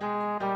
Bye.